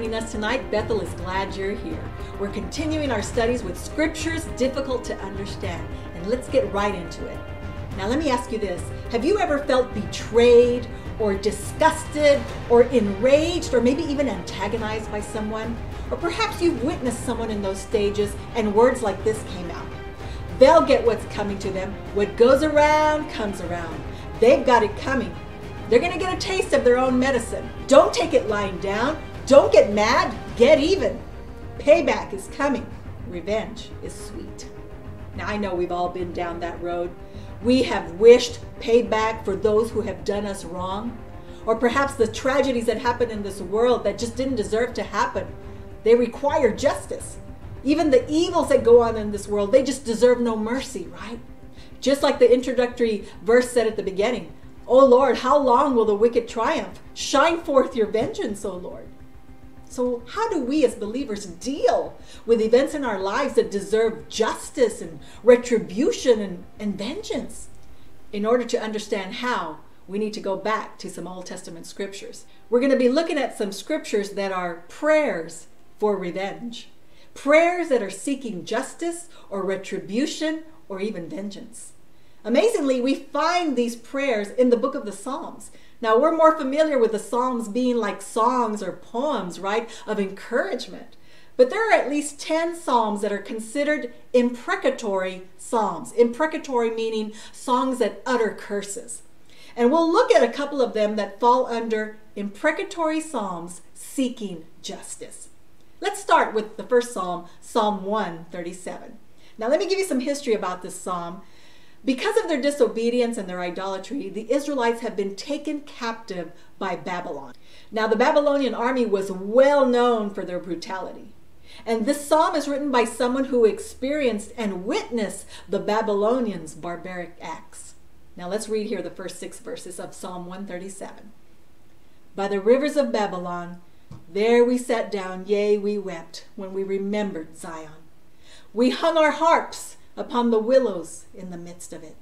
Joining us tonight. Bethel is glad you're here. We're continuing our studies with scriptures difficult to understand, and let's get right into it. Now, let me ask you this Have you ever felt betrayed or disgusted or enraged or maybe even antagonized by someone? Or perhaps you've witnessed someone in those stages and words like this came out. They'll get what's coming to them. What goes around comes around. They've got it coming. They're going to get a taste of their own medicine. Don't take it lying down. Don't get mad. Get even. Payback is coming. Revenge is sweet. Now, I know we've all been down that road. We have wished payback for those who have done us wrong, or perhaps the tragedies that happen in this world that just didn't deserve to happen. They require justice. Even the evils that go on in this world, they just deserve no mercy, right? Just like the introductory verse said at the beginning O Lord, how long will the wicked triumph? Shine forth your vengeance, O Lord. So, how do we as believers deal with events in our lives that deserve justice and retribution and, and vengeance? In order to understand how, we need to go back to some Old Testament scriptures. We're going to be looking at some scriptures that are prayers for revenge, prayers that are seeking justice or retribution or even vengeance. Amazingly, we find these prayers in the book of the Psalms. Now, we're more familiar with the Psalms being like songs or poems, right, of encouragement. But there are at least 10 Psalms that are considered imprecatory Psalms. Imprecatory meaning songs that utter curses. And we'll look at a couple of them that fall under imprecatory Psalms seeking justice. Let's start with the first psalm, Psalm 137. Now, let me give you some history about this psalm. Because of their disobedience and their idolatry, the Israelites have been taken captive by Babylon. Now, the Babylonian army was well known for their brutality. And this psalm is written by someone who experienced and witnessed the Babylonians' barbaric acts. Now, let's read here the first six verses of Psalm 137. By the rivers of Babylon, there we sat down, yea, we wept when we remembered Zion. We hung our harps upon the willows in the midst of it.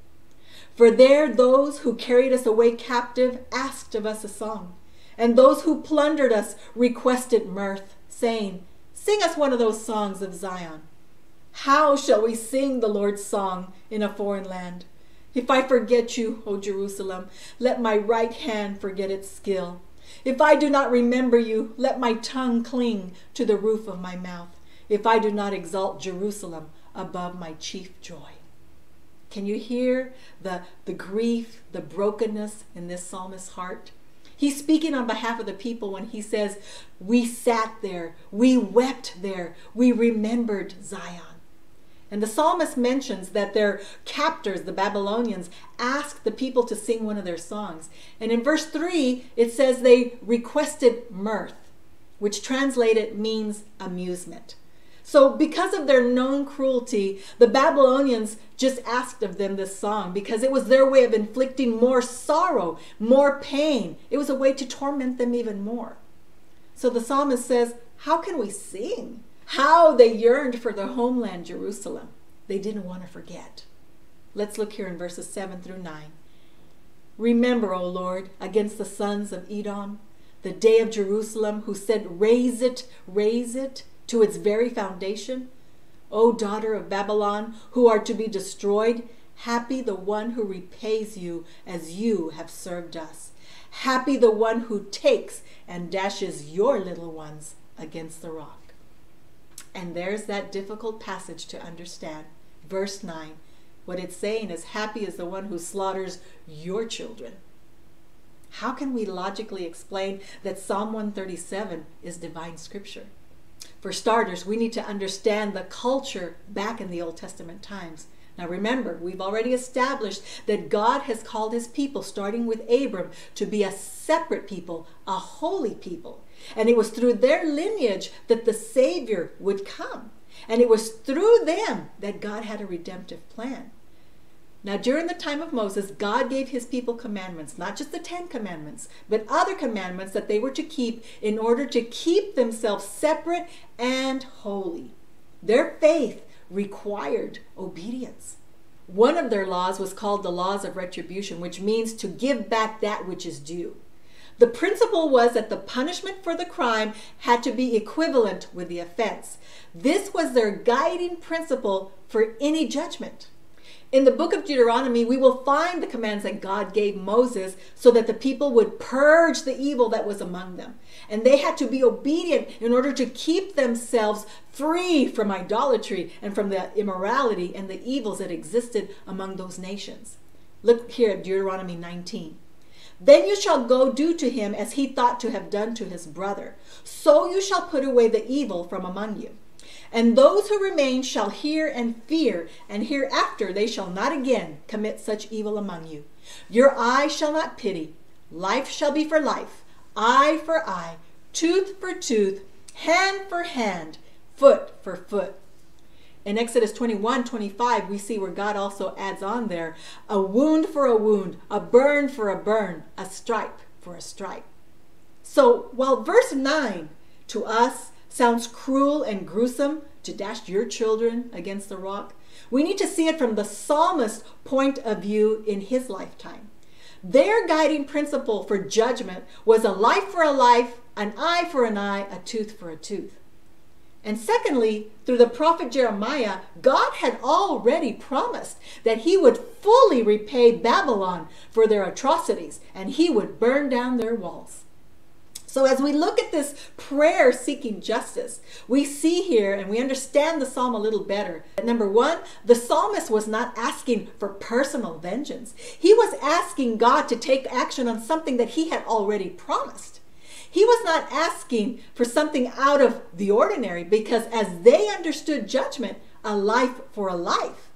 For there those who carried us away captive asked of us a song, and those who plundered us requested mirth, saying, Sing us one of those songs of Zion. How shall we sing the Lord's song in a foreign land? If I forget you, O Jerusalem, let my right hand forget its skill. If I do not remember you, let my tongue cling to the roof of my mouth. If I do not exalt Jerusalem above my chief joy. Can you hear the, the grief, the brokenness in this psalmist's heart? He's speaking on behalf of the people when he says, We sat there, we wept there, we remembered Zion. And the psalmist mentions that their captors, the Babylonians, asked the people to sing one of their songs. And in verse 3, it says they requested mirth, which translated means amusement. So, because of their known cruelty, the Babylonians just asked of them this song because it was their way of inflicting more sorrow, more pain. It was a way to torment them even more. So the psalmist says, How can we sing? How they yearned for their homeland, Jerusalem. They didn't want to forget. Let's look here in verses 7 through 9. Remember, O Lord, against the sons of Edom, the day of Jerusalem, who said, Raze it, raze it to its very foundation? O daughter of Babylon, who are to be destroyed, happy the one who repays you as you have served us. Happy the one who takes and dashes your little ones against the rock. And there's that difficult passage to understand. Verse 9. What it's saying is, Happy is the one who slaughters your children. How can we logically explain that Psalm 137 is divine scripture? For starters, we need to understand the culture back in the Old Testament times. Now remember, we've already established that God has called his people, starting with Abram, to be a separate people, a holy people. And it was through their lineage that the Savior would come. And it was through them that God had a redemptive plan. Now, during the time of Moses, God gave his people commandments, not just the Ten Commandments, but other commandments that they were to keep in order to keep themselves separate and holy. Their faith required obedience. One of their laws was called the laws of retribution, which means to give back that which is due. The principle was that the punishment for the crime had to be equivalent with the offense. This was their guiding principle for any judgment. In the book of Deuteronomy, we will find the commands that God gave Moses so that the people would purge the evil that was among them. And they had to be obedient in order to keep themselves free from idolatry and from the immorality and the evils that existed among those nations. Look here at Deuteronomy 19. Then you shall go do to him as he thought to have done to his brother. So you shall put away the evil from among you. And those who remain shall hear and fear, and hereafter they shall not again commit such evil among you. Your eye shall not pity. Life shall be for life, eye for eye, tooth for tooth, hand for hand, foot for foot. In Exodus 21 25, we see where God also adds on there a wound for a wound, a burn for a burn, a stripe for a stripe. So while verse 9 to us sounds cruel and gruesome to dash your children against the rock, we need to see it from the psalmist's point of view in his lifetime. Their guiding principle for judgment was a life for a life, an eye for an eye, a tooth for a tooth. And secondly, through the prophet Jeremiah, God had already promised that he would fully repay Babylon for their atrocities and he would burn down their walls. So, as we look at this prayer seeking justice, we see here and we understand the psalm a little better. Number one, the psalmist was not asking for personal vengeance, he was asking God to take action on something that he had already promised. He was not asking for something out of the ordinary because, as they understood judgment, a life for a life.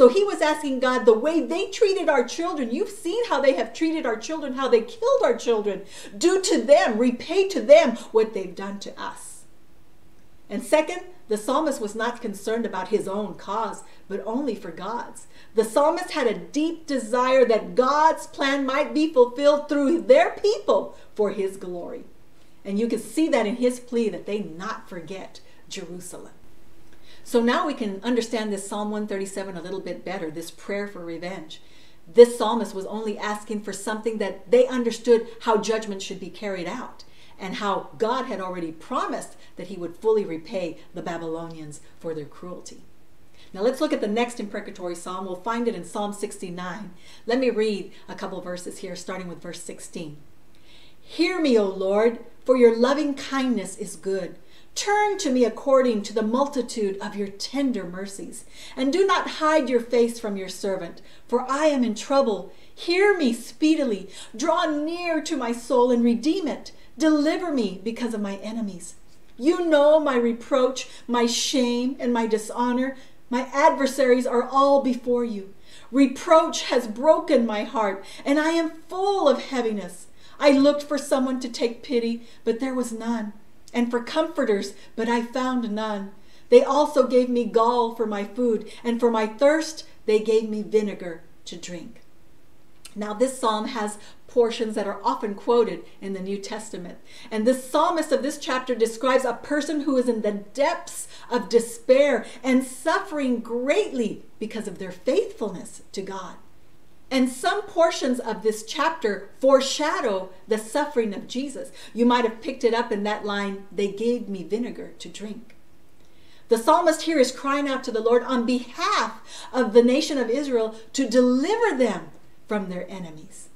So he was asking God the way they treated our children. You've seen how they have treated our children, how they killed our children. Do to them, repay to them what they've done to us. And second, the psalmist was not concerned about his own cause, but only for God's. The psalmist had a deep desire that God's plan might be fulfilled through their people for his glory. And you can see that in his plea that they not forget Jerusalem. So now we can understand this Psalm 137 a little bit better, this prayer for revenge. This psalmist was only asking for something that they understood how judgment should be carried out and how God had already promised that he would fully repay the Babylonians for their cruelty. Now let's look at the next imprecatory psalm. We'll find it in Psalm 69. Let me read a couple verses here, starting with verse 16. Hear me, O Lord, for your loving kindness is good. Turn to me according to the multitude of your tender mercies, and do not hide your face from your servant, for I am in trouble. Hear me speedily. Draw near to my soul and redeem it. Deliver me because of my enemies. You know my reproach, my shame, and my dishonor. My adversaries are all before you. Reproach has broken my heart, and I am full of heaviness. I looked for someone to take pity, but there was none and for comforters, but I found none. They also gave me gall for my food, and for my thirst, they gave me vinegar to drink. Now, this psalm has portions that are often quoted in the New Testament. And this psalmist of this chapter describes a person who is in the depths of despair and suffering greatly because of their faithfulness to God. And some portions of this chapter foreshadow the suffering of Jesus. You might have picked it up in that line, they gave me vinegar to drink. The psalmist here is crying out to the Lord on behalf of the nation of Israel to deliver them from their enemies.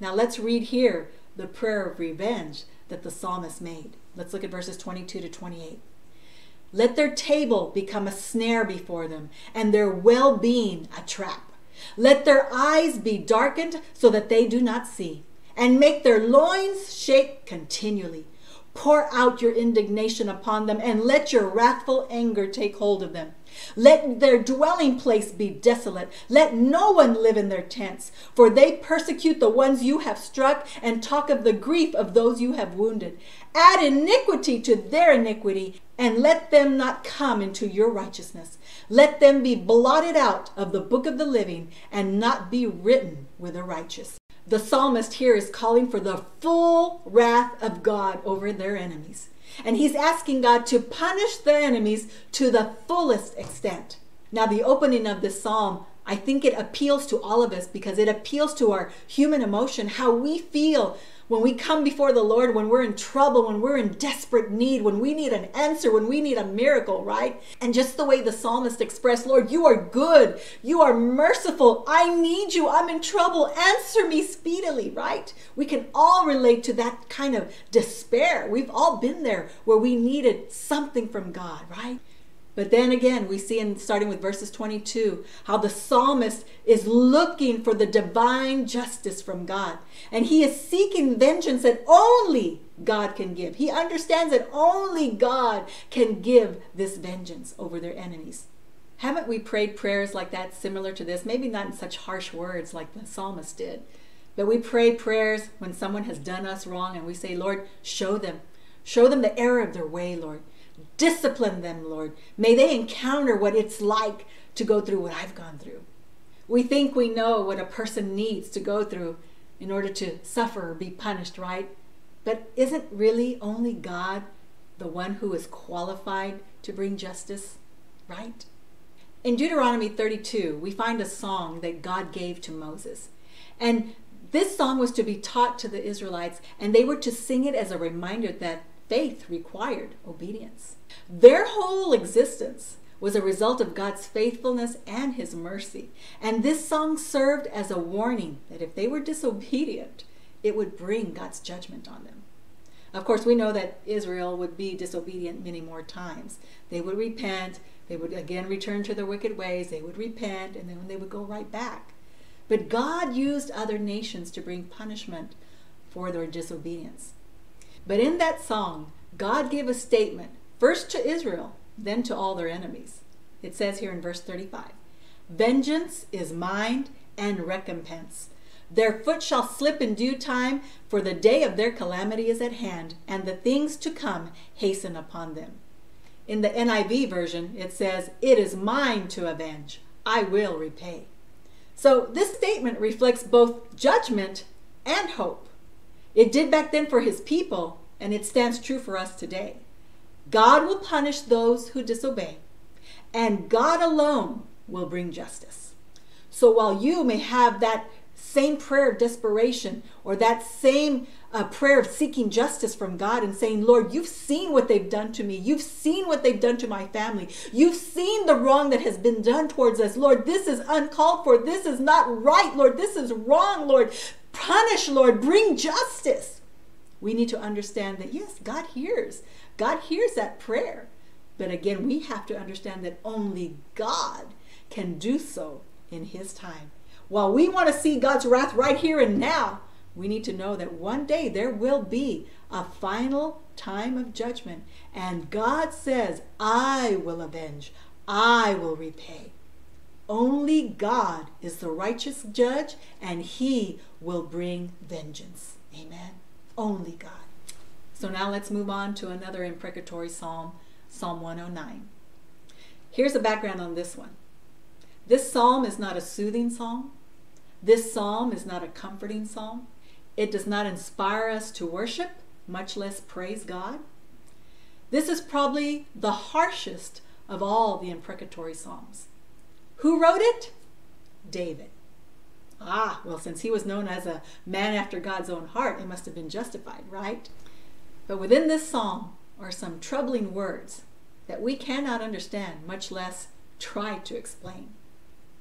Now let's read here the prayer of revenge that the psalmist made. Let's look at verses 22 to 28. Let their table become a snare before them, and their well being a trap. Let their eyes be darkened so that they do not see, and make their loins shake continually. Pour out your indignation upon them, and let your wrathful anger take hold of them. Let their dwelling place be desolate. Let no one live in their tents, for they persecute the ones you have struck and talk of the grief of those you have wounded. Add iniquity to their iniquity, and let them not come into your righteousness. Let them be blotted out of the book of the living and not be written with the righteous. The psalmist here is calling for the full wrath of God over their enemies. And he's asking God to punish the enemies to the fullest extent. Now, the opening of this psalm, I think it appeals to all of us because it appeals to our human emotion, how we feel when we come before the Lord, when we're in trouble, when we're in desperate need, when we need an answer, when we need a miracle, right? And just the way the psalmist expressed, Lord, you are good, you are merciful, I need you, I'm in trouble, answer me speedily, right? We can all relate to that kind of despair. We've all been there where we needed something from God, right? But then again, we see in starting with verses 22 how the psalmist is looking for the divine justice from God. And he is seeking vengeance that only God can give. He understands that only God can give this vengeance over their enemies. Haven't we prayed prayers like that, similar to this? Maybe not in such harsh words like the psalmist did, but we pray prayers when someone has done us wrong and we say, Lord, show them. Show them the error of their way, Lord. Discipline them, Lord. May they encounter what it's like to go through what I've gone through. We think we know what a person needs to go through in order to suffer or be punished, right? But isn't really only God the one who is qualified to bring justice, right? In Deuteronomy 32, we find a song that God gave to Moses. And this song was to be taught to the Israelites, and they were to sing it as a reminder that faith required obedience. Their whole existence was a result of God's faithfulness and his mercy. And this song served as a warning that if they were disobedient, it would bring God's judgment on them. Of course, we know that Israel would be disobedient many more times. They would repent, they would again return to their wicked ways, they would repent, and then they would go right back. But God used other nations to bring punishment for their disobedience. But in that song, God gave a statement, first to Israel, then to all their enemies. It says here in verse 35 Vengeance is mine and recompense. Their foot shall slip in due time, for the day of their calamity is at hand, and the things to come hasten upon them. In the NIV version, it says, It is mine to avenge, I will repay. So this statement reflects both judgment and hope. It did back then for his people, and it stands true for us today. God will punish those who disobey, and God alone will bring justice. So while you may have that same prayer of desperation or that same uh, prayer of seeking justice from God and saying, Lord, you've seen what they've done to me. You've seen what they've done to my family. You've seen the wrong that has been done towards us. Lord, this is uncalled for. This is not right, Lord. This is wrong, Lord. Punish, Lord. Bring justice. We need to understand that, yes, God hears. God hears that prayer. But again, we have to understand that only God can do so in His time. While we want to see God's wrath right here and now, we need to know that one day there will be a final time of judgment. And God says, I will avenge, I will repay. Only God is the righteous judge, and he will bring vengeance. Amen. Only God. So now let's move on to another imprecatory psalm, Psalm 109. Here's a background on this one. This psalm is not a soothing psalm. This psalm is not a comforting psalm. It does not inspire us to worship, much less praise God. This is probably the harshest of all the imprecatory psalms. Who wrote it? David. Ah, well, since he was known as a man after God's own heart, it must have been justified, right? But within this psalm are some troubling words that we cannot understand, much less try to explain.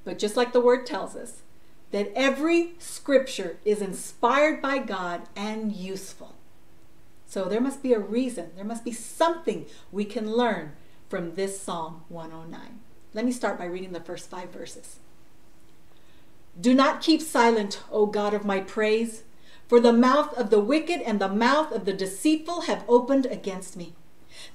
But just like the word tells us, that every scripture is inspired by God and useful. So there must be a reason, there must be something we can learn from this Psalm 109. Let me start by reading the first five verses. Do not keep silent, O God of my praise, for the mouth of the wicked and the mouth of the deceitful have opened against me.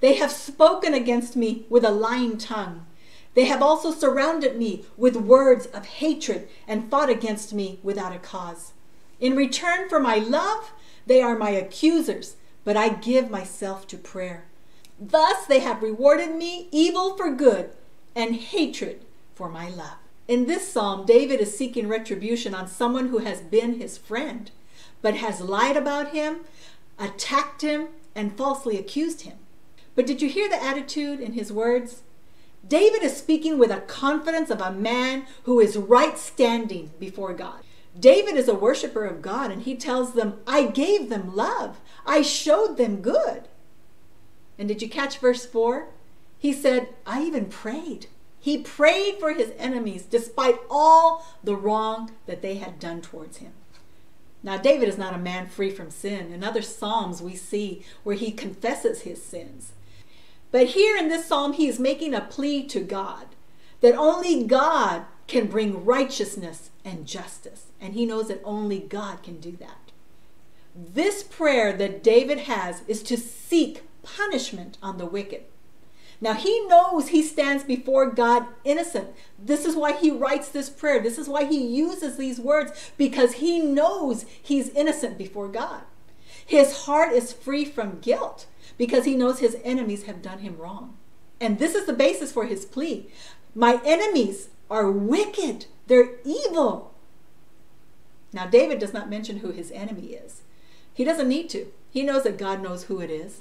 They have spoken against me with a lying tongue. They have also surrounded me with words of hatred and fought against me without a cause. In return for my love, they are my accusers, but I give myself to prayer. Thus they have rewarded me evil for good and hatred for my love. In this psalm, David is seeking retribution on someone who has been his friend, but has lied about him, attacked him, and falsely accused him. But did you hear the attitude in his words? David is speaking with a confidence of a man who is right standing before God. David is a worshiper of God and he tells them, I gave them love. I showed them good. And did you catch verse 4? He said, I even prayed. He prayed for his enemies despite all the wrong that they had done towards him. Now, David is not a man free from sin. In other Psalms, we see where he confesses his sins. But here in this Psalm, he is making a plea to God that only God can bring righteousness and justice. And he knows that only God can do that. This prayer that David has is to seek punishment on the wicked. Now he knows he stands before God innocent. This is why he writes this prayer. This is why he uses these words because he knows he's innocent before God. His heart is free from guilt because he knows his enemies have done him wrong. And this is the basis for his plea. My enemies are wicked, they're evil. Now, David does not mention who his enemy is. He doesn't need to. He knows that God knows who it is.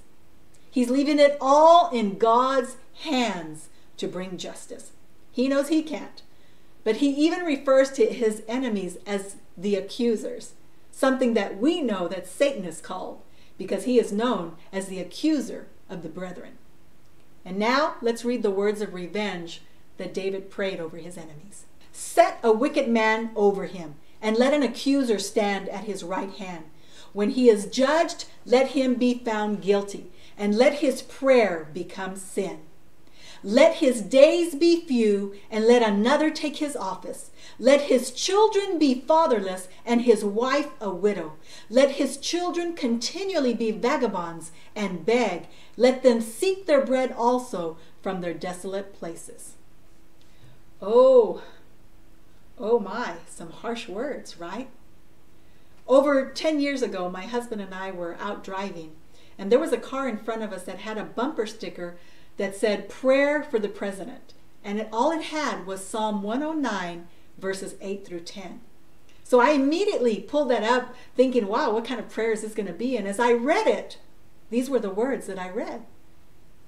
He's leaving it all in God's hands to bring justice. He knows he can't. But he even refers to his enemies as the accusers, something that we know that Satan is called because he is known as the accuser of the brethren. And now let's read the words of revenge that David prayed over his enemies. Set a wicked man over him, and let an accuser stand at his right hand. When he is judged, let him be found guilty and let his prayer become sin. Let his days be few, and let another take his office. Let his children be fatherless, and his wife a widow. Let his children continually be vagabonds and beg. Let them seek their bread also from their desolate places. Oh, oh my, some harsh words, right? Over 10 years ago, my husband and I were out driving and there was a car in front of us that had a bumper sticker that said prayer for the president. And it, all it had was Psalm 109, verses 8 through 10. So I immediately pulled that up, thinking, wow, what kind of prayer is this going to be? And as I read it, these were the words that I read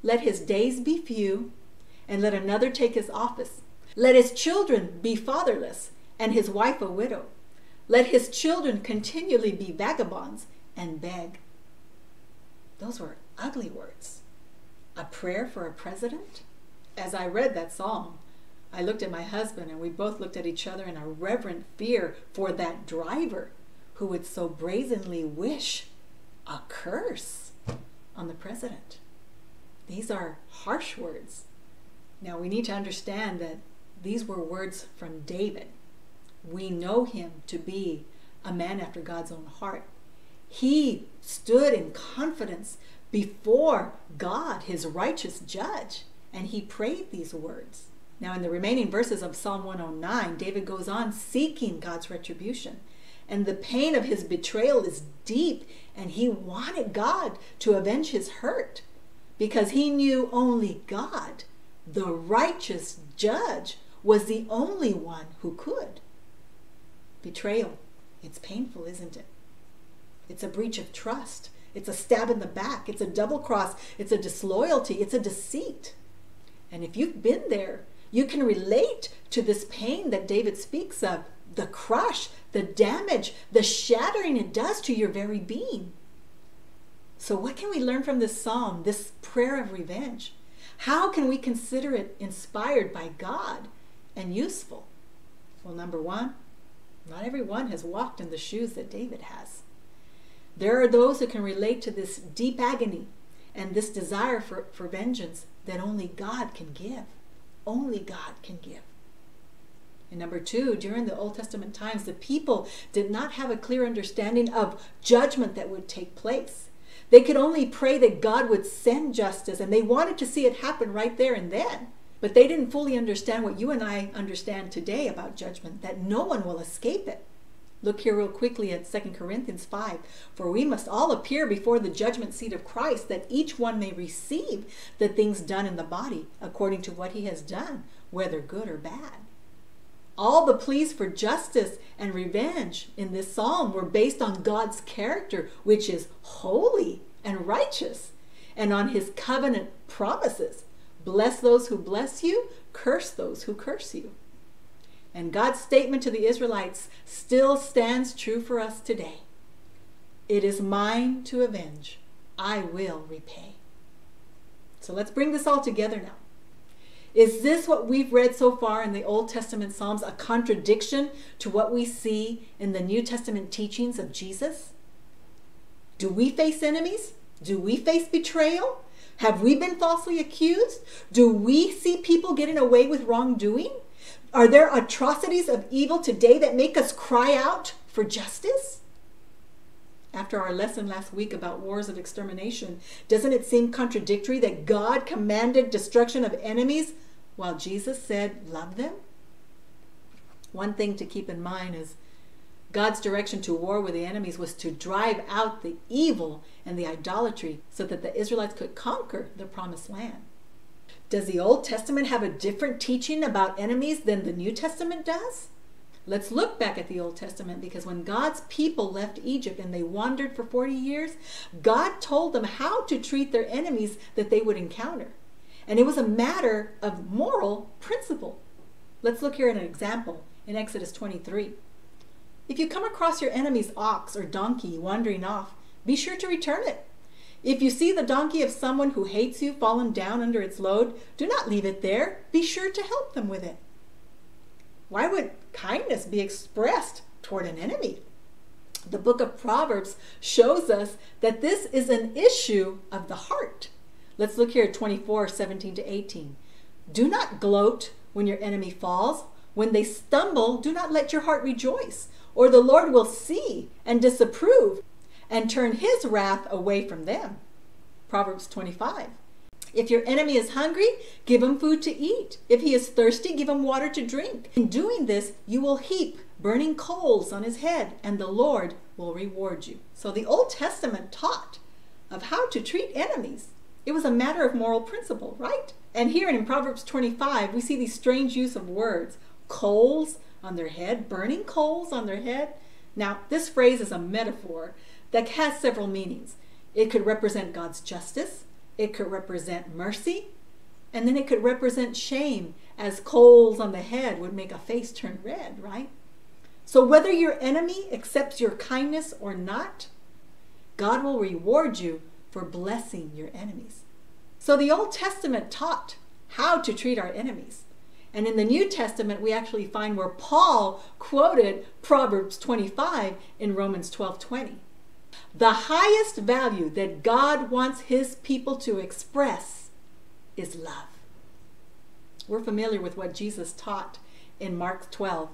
Let his days be few, and let another take his office. Let his children be fatherless, and his wife a widow. Let his children continually be vagabonds and beg. Those were ugly words. A prayer for a president? As I read that psalm, I looked at my husband and we both looked at each other in a reverent fear for that driver who would so brazenly wish a curse on the president. These are harsh words. Now we need to understand that these were words from David. We know him to be a man after God's own heart. He stood in confidence before God, his righteous judge, and he prayed these words. Now, in the remaining verses of Psalm 109, David goes on seeking God's retribution. And the pain of his betrayal is deep, and he wanted God to avenge his hurt because he knew only God, the righteous judge, was the only one who could. Betrayal, it's painful, isn't it? It's a breach of trust. It's a stab in the back. It's a double cross. It's a disloyalty. It's a deceit. And if you've been there, you can relate to this pain that David speaks of the crush, the damage, the shattering it does to your very being. So, what can we learn from this psalm, this prayer of revenge? How can we consider it inspired by God and useful? Well, number one, not everyone has walked in the shoes that David has. There are those who can relate to this deep agony and this desire for, for vengeance that only God can give. Only God can give. And number two, during the Old Testament times, the people did not have a clear understanding of judgment that would take place. They could only pray that God would send justice, and they wanted to see it happen right there and then. But they didn't fully understand what you and I understand today about judgment that no one will escape it. Look here, real quickly, at 2 Corinthians 5. For we must all appear before the judgment seat of Christ, that each one may receive the things done in the body according to what he has done, whether good or bad. All the pleas for justice and revenge in this psalm were based on God's character, which is holy and righteous, and on his covenant promises. Bless those who bless you, curse those who curse you. And God's statement to the Israelites still stands true for us today. It is mine to avenge. I will repay. So let's bring this all together now. Is this what we've read so far in the Old Testament Psalms a contradiction to what we see in the New Testament teachings of Jesus? Do we face enemies? Do we face betrayal? Have we been falsely accused? Do we see people getting away with wrongdoing? Are there atrocities of evil today that make us cry out for justice? After our lesson last week about wars of extermination, doesn't it seem contradictory that God commanded destruction of enemies while Jesus said, Love them? One thing to keep in mind is God's direction to war with the enemies was to drive out the evil and the idolatry so that the Israelites could conquer the promised land. Does the Old Testament have a different teaching about enemies than the New Testament does? Let's look back at the Old Testament because when God's people left Egypt and they wandered for 40 years, God told them how to treat their enemies that they would encounter. And it was a matter of moral principle. Let's look here at an example in Exodus 23. If you come across your enemy's ox or donkey wandering off, be sure to return it. If you see the donkey of someone who hates you fallen down under its load, do not leave it there. Be sure to help them with it. Why would kindness be expressed toward an enemy? The book of Proverbs shows us that this is an issue of the heart. Let's look here at 24, 17 to 18. Do not gloat when your enemy falls. When they stumble, do not let your heart rejoice or the Lord will see and disapprove and turn his wrath away from them. Proverbs 25. If your enemy is hungry, give him food to eat. If he is thirsty, give him water to drink. In doing this, you will heap burning coals on his head, and the Lord will reward you. So the Old Testament taught of how to treat enemies. It was a matter of moral principle, right? And here in Proverbs 25, we see these strange use of words coals, on their head, burning coals on their head. Now, this phrase is a metaphor that has several meanings. It could represent God's justice, it could represent mercy, and then it could represent shame, as coals on the head would make a face turn red, right? So, whether your enemy accepts your kindness or not, God will reward you for blessing your enemies. So, the Old Testament taught how to treat our enemies. And in the New Testament, we actually find where Paul quoted Proverbs 25 in Romans 12 20. The highest value that God wants his people to express is love. We're familiar with what Jesus taught in Mark 12.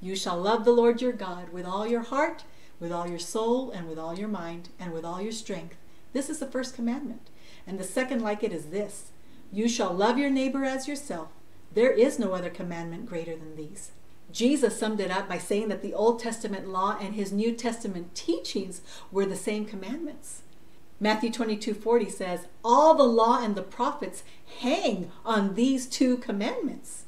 You shall love the Lord your God with all your heart, with all your soul, and with all your mind, and with all your strength. This is the first commandment. And the second like it is this You shall love your neighbor as yourself. There is no other commandment greater than these. Jesus summed it up by saying that the Old Testament law and his New Testament teachings were the same commandments. Matthew 22 40 says, All the law and the prophets hang on these two commandments.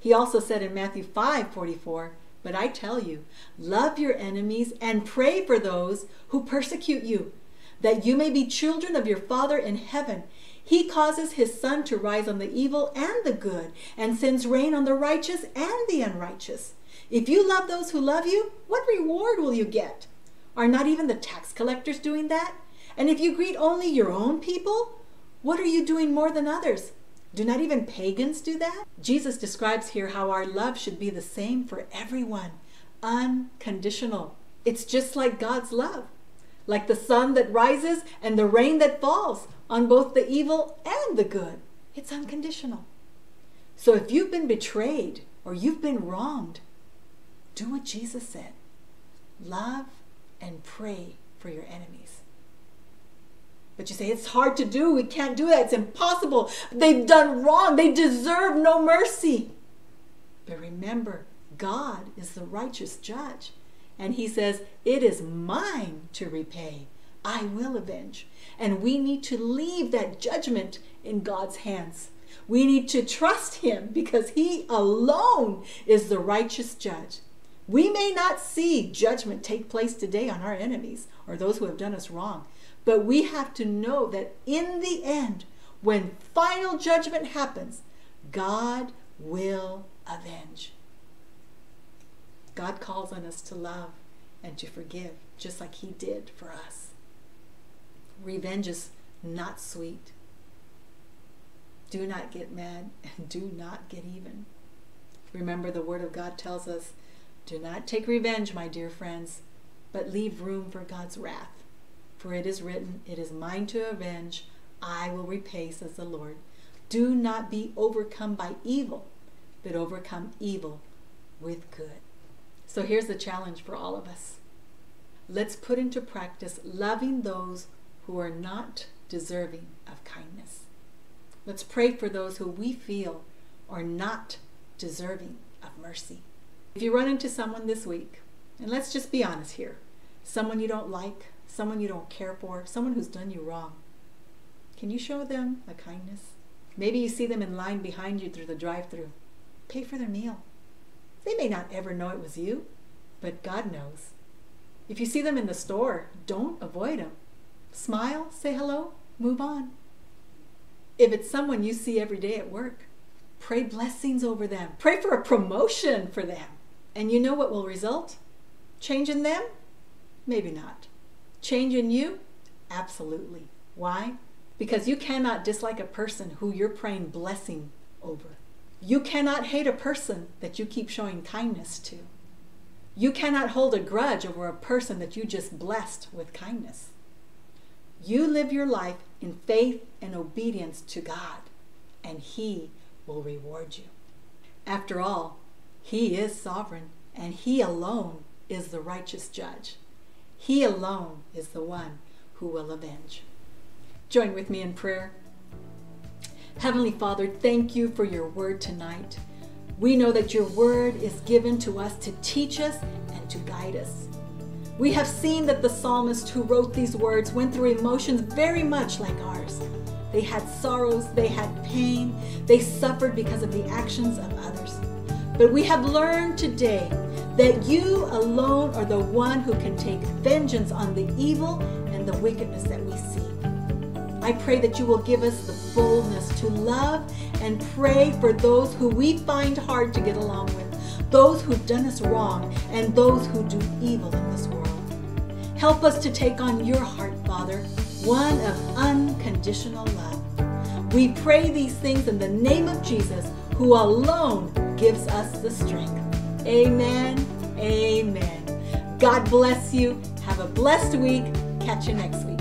He also said in Matthew 5 44, But I tell you, love your enemies and pray for those who persecute you, that you may be children of your Father in heaven. He causes his sun to rise on the evil and the good, and sends rain on the righteous and the unrighteous. If you love those who love you, what reward will you get? Are not even the tax collectors doing that? And if you greet only your own people, what are you doing more than others? Do not even pagans do that? Jesus describes here how our love should be the same for everyone, unconditional. It's just like God's love, like the sun that rises and the rain that falls on both the evil and the good. It's unconditional. So if you've been betrayed or you've been wronged, do what Jesus said love and pray for your enemies. But you say, it's hard to do. We can't do that. It's impossible. They've done wrong. They deserve no mercy. But remember, God is the righteous judge. And he says, It is mine to repay. I will avenge. And we need to leave that judgment in God's hands. We need to trust Him because He alone is the righteous judge. We may not see judgment take place today on our enemies or those who have done us wrong, but we have to know that in the end, when final judgment happens, God will avenge. God calls on us to love and to forgive, just like He did for us. Revenge is not sweet. Do not get mad and do not get even. Remember, the Word of God tells us do not take revenge, my dear friends, but leave room for God's wrath. For it is written, It is mine to avenge, I will repay, says the Lord. Do not be overcome by evil, but overcome evil with good. So here's the challenge for all of us. Let's put into practice loving those who are not deserving of kindness. Let's pray for those who we feel are not deserving of mercy. If you run into someone this week, and let's just be honest here someone you don't like, someone you don't care for, someone who's done you wrong, can you show them a kindness? Maybe you see them in line behind you through the drive through. Pay for their meal. They may not ever know it was you, but God knows. If you see them in the store, don't avoid them. Smile, say hello, move on. If it's someone you see every day at work, pray blessings over them. Pray for a promotion for them. And you know what will result? Change in them? Maybe not. Change in you? Absolutely. Why? Because you cannot dislike a person who you're praying blessing over. You cannot hate a person that you keep showing kindness to. You cannot hold a grudge over a person that you just blessed with kindness. You live your life in faith and obedience to God, and He will reward you. After all, He is sovereign, and He alone is the righteous judge. He alone is the one who will avenge. Join with me in prayer. Heavenly Father, thank you for your word tonight. We know that your word is given to us to teach us and to guide us. We have seen that the psalmist who wrote these words went through emotions very much like ours. They had sorrows, they had pain, they suffered because of the actions of others. But we have learned today that you alone are the one who can take vengeance on the evil and the wickedness that we see. I pray that you will give us the boldness to love and pray for those who we find hard to get along with, those who've done us wrong, and those who do evil in this world. Help us to take on your heart, Father, one of unconditional love. We pray these things in the name of Jesus, who alone gives us the strength. Amen. Amen. God bless you. Have a blessed week. Catch you next week.